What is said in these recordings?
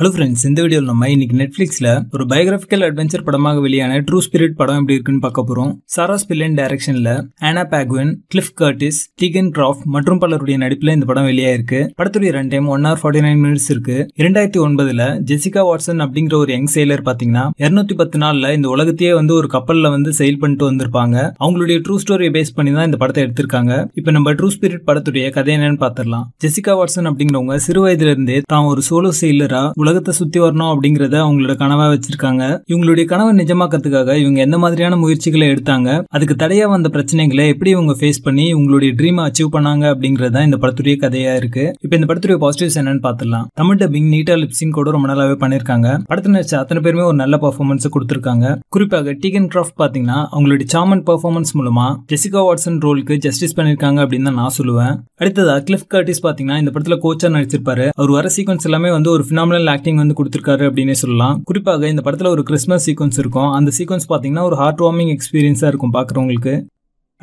Hello friends இந்த வீடியோவில் நம்ம இன்னைக்கு நெட்ஃப்ளிக்ஸில் ஒரு பயோகிராஃபிக்கல் அட்வென்ச்சர் படமாக வெளியான ட்ரூ ஸ்பிரிட் படம் எப்படி இருக்குன்னு பார்க்க போகிறோம் சாரா ஸ்பில்லன் டைரக்ஷனில் ஆனா பேக்வன் கிளிஃப் கர்டிஸ் டீகன் கிராஃப்ட் மற்றும் பலருடைய நடிப்பில் இந்த படம் வெளியாயிருக்கு. படத்துடைய run time one hour forty nine minutes இருக்கு. இரண்டாயிரத்தி ஒன்பதுல ஜெசிகா வாட்சன் அப்படிங்கிற ஒரு யங் செயலர் பார்த்தீங்கன்னா இருநூத்தி பத்து நாளில் இந்த உலகத்தையே வந்து ஒரு கப்பலில் வந்து செயல் பண்ணிட்டு வந்திருப்பாங்க. அவங்களுடைய ட்ரூ ஸ்டோரியை பேஸ் பண்ணி தான் இந்த படத்தை எடுத்திருக்காங்க. இப்போ நம்ம ட்ரூ ஸ்பிரிட் படத்துடைய கதை என்னன்னு பார்த்துடலாம் ஜெசிகா வாட்சன் அப்படிங்கிறவங்க சிறு வயதுல இருந்தே தான் ஒரு சோலோ செயலராக உலகத்தை சுத்தி வரணும் அப்படிங்கறத அவங்களோட கனவா வச்சிருக்காங்க. இவங்களுடைய கனவை நிஜமாக்கிறதுக்காக இவங்க எந்த மாதிரியான முயற்சிகளை எடுத்தாங்க அதுக்கு தடையா வந்த பிரச்சனைகளை எப்படி இவங்க ஃபேஸ் பண்ணி உங்களுடைய ட்ரீமை அச்சீவ் பண்ணாங்க அப்படிங்கறத இந்த படத்துடைய கதையா இருக்கு. இப்போ இந்த படத்துடைய பாசிட்டிவ்ஸ் என்னன்னு பார்த்துடலாம். தமிழ் டப்பிங் நீட்டா லிப்சிங் கூட ரொம்ப நல்லாவே பண்ணிருக்காங்க. படத்துல நடிச்ச அத்தனை பேருமே ஒரு நல்ல பர்ஃபார்மன்ஸ் கொடுத்திருக்காங்க. குறிப்பாக டீகன் கிராஃப்ட் பாத்தீங்கன்னா அவங்களுடைய சாமன் பர்ஃபார்மன்ஸ் மூலமா ஜெசிகா வாட்ஸன் ரோலுக்கு ஜஸ்டிஸ் பண்ணிருக்காங்க அப்படின்னு தான் நான் சொல்லுவேன். அடுத்ததா கிளிஃப் கர்டிஸ் பாத்தீங்கன்னா இந்த படத்துல கோச்சா நடிச்சிருப்பாரு. அவர் வர சீக்வன்ஸ் எல்லாமே வந்து ஒரு பினாமினல் ஆக்டிங் வந்து கொடுத்துருக்காரு அப்படின்னே சொல்லலாம். குறிப்பாக இந்த படத்தில் ஒரு கிறிஸ்மஸ் சீக்வன்ஸ் இருக்கும். அந்த சீக்வன்ஸ் பார்த்தீங்கன்னா ஒரு ஹார்ட் வார்மிங் எக்ஸ்பீரியன்ஸாக இருக்கும் பார்க்குறவங்களுக்கு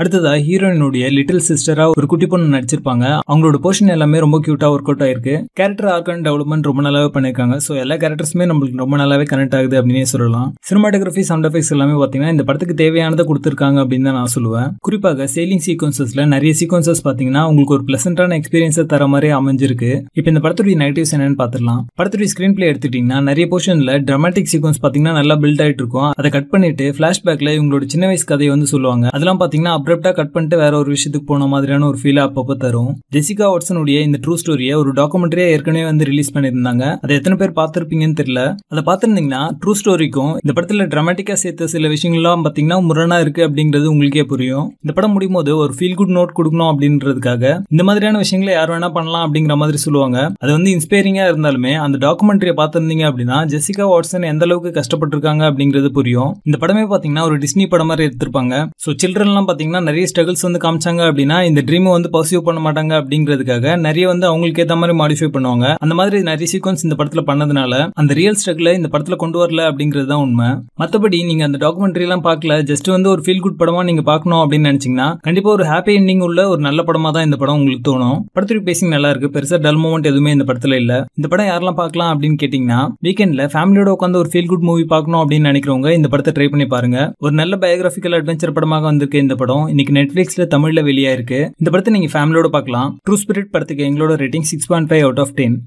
அடுத்ததா ஹீரோயினுடைய லிட்டில் சிஸ்டரா ஒரு குட்டி பொண்ணு நடிச்சிருப்பாங்க. அவங்களோட போர்ஷன் எல்லாமே ரொம்ப கியூட்டா ஒர்க் அவுட் ஆயிருக்கு. கேரக்டர் ஆர்க் அண்ட் டெவலப்மெண்ட் ரொம்ப நல்லாவே பண்ணிருக்காங்க ஸோ எல்லா கேரக்டர்ஸுமே நம்மளுக்கு ரொம்ப நல்லாவே கனெக்ட் ஆகுது அப்படின்னே சொல்லலாம். சினிமாட்டோகிராஃபி சவுண்ட் எஃபெக்ட்ஸ் எல்லாமே பாத்தீங்கன்னா இந்த படத்துக்கு தேவையானதை கொடுத்துருக்காங்க அப்படின்னு தான் நான் சொல்லுவேன். குறிப்பாக சேலிங் சீக்வன்சஸ்ல நிறைய சீக்வன்சஸ் பாத்தீங்கன்னா உங்களுக்கு ஒரு பிளசண்டான எக்ஸ்பீரியன்ஸை தர மாதிரி அமைஞ்சிருக்கு. இப்போ இந்த படத்துடைய நெகட்டிவ்ஸ் என்னன்னு பாத்துடலாம் படத்துடைய ஸ்கிரீன் பிளே எடுத்துட்டீங்கன்னா நிறைய போர்ஷன்ல டிராமாட்டிக் சீக்வன்ஸ் பாத்தீங்கன்னா நல்லா பில்ட் ஆயிட்டு இருக்கும். அதை கட் பண்ணிட்டு பிளாஷ்பேக்ல இவங்களோட சின்ன வயசு கதையை வந்து சொல்லுவாங்க. அதெல்லாம் பாத்தீங்கன்னா அப்ரப்டா கட் பண்ணிட்டு வேற ஒரு விஷயத்துக்கு போன மாதிரியான ஒரு ஃபீல் அப்பப்போ தரும். ஜெசிகா வாட்ஸனுடைய இந்த ட்ரூ ஸ்டோரியை ஒரு டாக்குமெண்ட்ரியா ஏற்கனவே வந்து ரிலீஸ் பண்ணியிருந்தாங்க. அதை எத்தனை பேர் பார்த்துருப்பீங்கன்னு தெரியல. அதை பார்த்துருந்தீங்கன்னா ட்ரூ ஸ்டோரிக்கும் இந்த படத்துல டிராமாட்டிக்கா சேர்த்த சில விஷயங்கள்லாம் பாத்தீங்கன்னா முரணா இருக்கு அப்படிங்கிறது உங்களுக்கே புரியும். இந்த படம் முடியும் போது ஒரு ஃபீல் குட் நோட் கொடுக்கணும் அப்படின்றதுக்காக இந்த மாதிரியான விஷயங்களை யார் வேணா பண்ணலாம் அப்படிங்கிற மாதிரி சொல்லுவாங்க. அது வந்து இன்ஸ்பைரிங்கா இருந்தாலுமே அந்த டாக்குமெண்ட்ரியை பார்த்திருந்தீங்க அப்படின்னா ஜெசிகா வாட்ஸன் எந்த அளவுக்கு கஷ்டப்பட்டிருக்காங்க அப்படிங்கிறது புரியும். இந்த படமே பாத்தீங்கன்னா ஒரு டிஸ்னி படம் மாதிரி எடுத்திருப்பாங்க. ஸோ சில்ட்ரன்லாம் பார்த்தீங்கன்னா நிறைய ஸ்ட்ரகிள்ஸ் வந்து காமிச்சாங்க அப்படின்னா இந்த ட்ரீமை வந்து பர்சியூ பண்ண மாட்டாங்க அப்படிங்கிறதுக்காக நிறைய வந்து அவங்களுக்கு ஏற்ற மாதிரி மாடிஃபை பண்ணுவாங்க. அந்த மாதிரி நிறைய சீக்வன்ஸ் இந்த படத்துல பண்ணதுனால அந்த ரியல் ஸ்ட்ரகிளை இந்த படத்துல கொண்டு வரல அப்படிங்கிறது தான் உண்மை. மற்றபடி நீங்க அந்த டாக்குமெண்ட்ரி எல்லாம் பார்க்கல ஜஸ்ட் வந்து ஒரு ஃபீல் குட் படமா நீங்க பார்க்கணும் அப்படின்னு நினைச்சீங்கன்னா கண்டிப்பா ஒரு ஹாப்பி எண்டிங் உள்ள ஒரு நல்ல படமா தான் இந்த படம் உங்களுக்கு தோணும். படத்துக்கு பேசிங் நல்லா இருக்கு. பெருசா டல் மூமெண்ட் எதுவுமே இந்த படத்துல இல்ல. இந்த படம் யாரெல்லாம் பார்க்கலாம் அப்படின்னு கேட்டீங்கன்னா வீக்கெண்ட்ல ஃபேமிலியோட உட்காந்து ஒரு ஃபீல் குட் மூவி பார்க்கணும் அப்படின்னு நினைக்கிறவங்க இந்த படத்தை ட்ரை பண்ணி பாருங்க. ஒரு நல்ல பயோகிராபிக்கல் அட்வென்ச்சர் படமாக வந்திருக்கு இந்த படம். இன்னைக்கு நெட்ஃபிளிக்ஸ்ல தமிழ்ல வெளியாயிருக்கு. இந்த படத்தை நீங்க ஃபேமிலியோட பார்க்கலாம். ட்ரூ ஸ்பிரிட் படத்துக்கு எங்களோட rating six point five out of ten